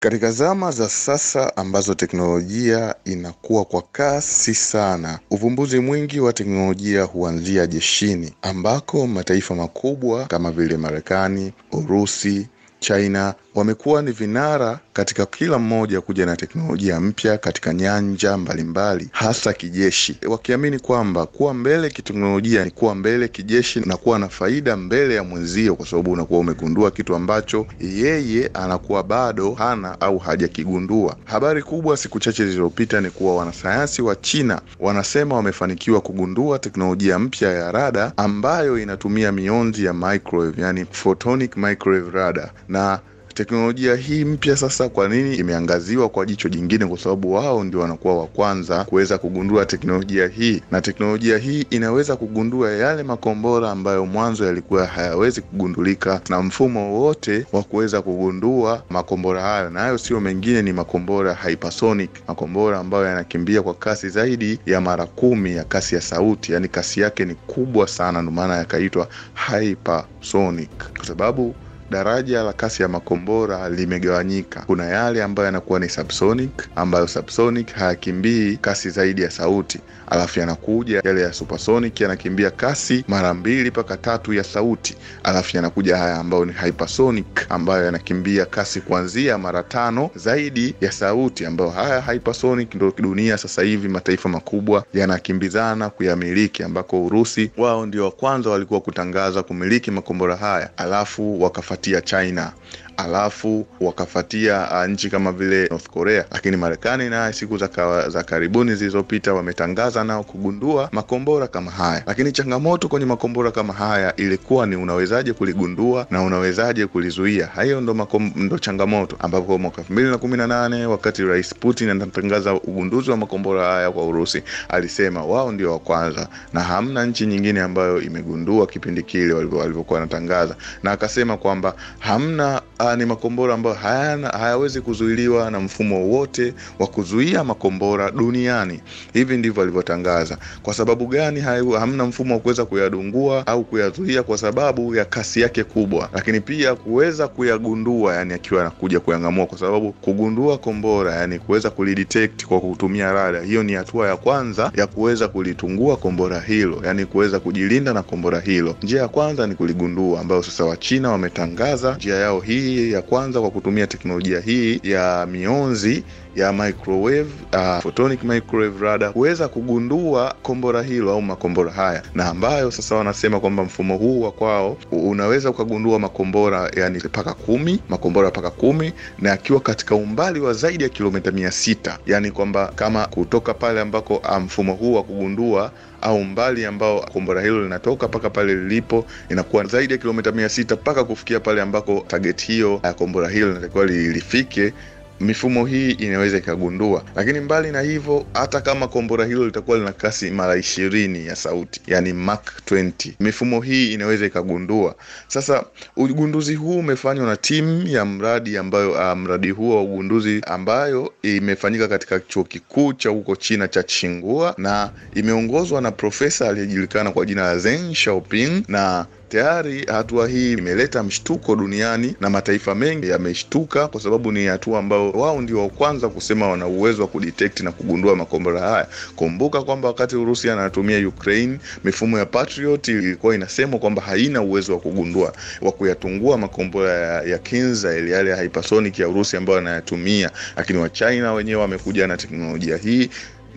Katika zama za sasa ambazo teknolojia inakuwa kwa kasi sana, uvumbuzi mwingi wa teknolojia huanzia jeshini, ambako mataifa makubwa kama vile Marekani, Urusi, China wamekuwa ni vinara katika kila mmoja kuja na teknolojia mpya katika nyanja mbalimbali, hasa kijeshi, wakiamini kwamba kuwa mbele kiteknolojia ni kuwa mbele kijeshi na kuwa na faida mbele ya mwenzio, kwa sababu unakuwa umegundua kitu ambacho yeye anakuwa bado hana au hajakigundua. Habari kubwa siku chache zilizopita ni kuwa wanasayansi wa China wanasema wamefanikiwa kugundua teknolojia mpya ya rada ambayo inatumia mionzi ya microwave, yani photonic microwave radar na teknolojia hii mpya sasa, kwa nini imeangaziwa kwa jicho jingine? Kwa sababu wao ndio wanakuwa wa kwanza kuweza kugundua teknolojia hii, na teknolojia hii inaweza kugundua yale makombora ambayo mwanzo yalikuwa hayawezi kugundulika na mfumo wote wa kuweza kugundua makombora hayo, na hayo sio mengine, ni makombora hypersonic, makombora ambayo yanakimbia kwa kasi zaidi ya mara kumi ya kasi ya sauti, yani kasi yake ni kubwa sana, ndio maana yakaitwa hypersonic. Kwa sababu daraja la kasi ya makombora limegawanyika. Kuna yale ambayo yanakuwa ni subsonic, ambayo subsonic hayakimbii kasi zaidi ya sauti, alafu yanakuja yale ya supersonic, yanakimbia kasi mara mbili mpaka tatu ya sauti, alafu yanakuja haya ambayo ni hypersonic, ambayo yanakimbia kasi kuanzia mara tano zaidi ya sauti, ambayo haya hypersonic ndo dunia sasa hivi mataifa makubwa yanakimbizana kuyamiliki, ambako Urusi wao ndio wa kwanza walikuwa kutangaza kumiliki makombora haya, alafu wakafa ya China alafu wakafatia uh, nchi kama vile North Korea, lakini Marekani naye siku za, ka, za karibuni zilizopita wametangaza nao kugundua makombora kama haya. Lakini changamoto kwenye makombora kama haya ilikuwa ni unawezaje kuligundua na unawezaje kulizuia? Hiyo ndo, makom, ndo changamoto, ambapo mwaka elfu mbili na kumi na nane wakati Rais Putin anatangaza ugunduzi wa makombora haya kwa Urusi, alisema wao ndio wa kwanza na hamna nchi nyingine ambayo imegundua kipindi kile walivyokuwa wanatangaza, na akasema kwamba hamna ni makombora ambayo hayana hayawezi kuzuiliwa na mfumo wowote wa kuzuia makombora duniani. Hivi ndivyo alivyotangaza. Kwa sababu gani? Hamna mfumo wa kuweza kuyadungua au kuyazuia, kwa sababu ya kasi yake kubwa, lakini pia kuweza kuyagundua, yani akiwa anakuja kuyang'amua, kwa sababu kugundua kombora, yani kuweza kulidetect kwa kutumia rada, hiyo ni hatua ya kwanza ya kuweza kulitungua kombora hilo, yani kuweza kujilinda na kombora hilo. Njia ya kwanza ni kuligundua, ambayo sasa Wachina wametangaza njia yao hii ya kwanza kwa kutumia teknolojia hii ya mionzi ya microwave uh, photonic microwave radar kuweza kugundua kombora hilo au makombora haya, na ambayo sasa wanasema kwamba mfumo huu wa kwao unaweza ukagundua makombora yani mpaka kumi makombora paka kumi na akiwa katika umbali wa zaidi ya kilomita mia sita. Yani kwamba kama kutoka pale ambako mfumo huu wa kugundua au mbali ambao kombora hilo linatoka mpaka pale lilipo inakuwa zaidi ya kilomita mia sita mpaka kufikia pale ambako target hiyo ya kombora hilo linatakiwa lifike mifumo hii inaweza ikagundua. Lakini mbali na hivyo, hata kama kombora hilo litakuwa lina kasi mara ishirini ya sauti, yani Mach 20, mifumo hii inaweza ikagundua. Sasa ugunduzi huu umefanywa na timu ya mradi ambayo uh, mradi huo wa ugunduzi ambayo imefanyika katika chuo kikuu cha huko China cha Tsinghua na imeongozwa na profesa aliyejulikana kwa jina la Zeng Xiaoping na tayari hatua hii imeleta mshtuko duniani na mataifa mengi yameshtuka, kwa sababu ni hatua ambayo wao ndio wa kwanza kusema wana uwezo wa kudetect na kugundua makombora haya. Kumbuka kwamba wakati Urusi anatumia Ukraine mifumo ya Patriot ilikuwa inasemwa kwamba haina uwezo wa kugundua wa kuyatungua makombora ya, ya Kinzhal yale ya hypersonic ya Urusi ambayo anayatumia, lakini wa China wenyewe wamekuja na teknolojia hii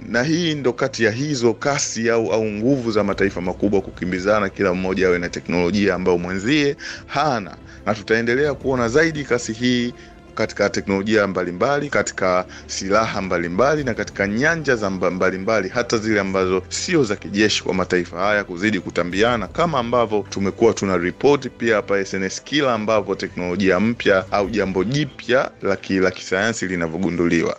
na hii ndo kati ya hizo kasi au au nguvu za mataifa makubwa kukimbizana, kila mmoja awe na teknolojia ambayo mwenzie hana, na tutaendelea kuona zaidi kasi hii katika teknolojia mbalimbali, katika silaha mbalimbali na katika nyanja za mbalimbali, mbali, hata zile ambazo sio za kijeshi, kwa mataifa haya kuzidi kutambiana, kama ambavyo tumekuwa tuna ripoti pia hapa SNS kila ambavyo teknolojia mpya au jambo jipya la kisayansi linavyogunduliwa.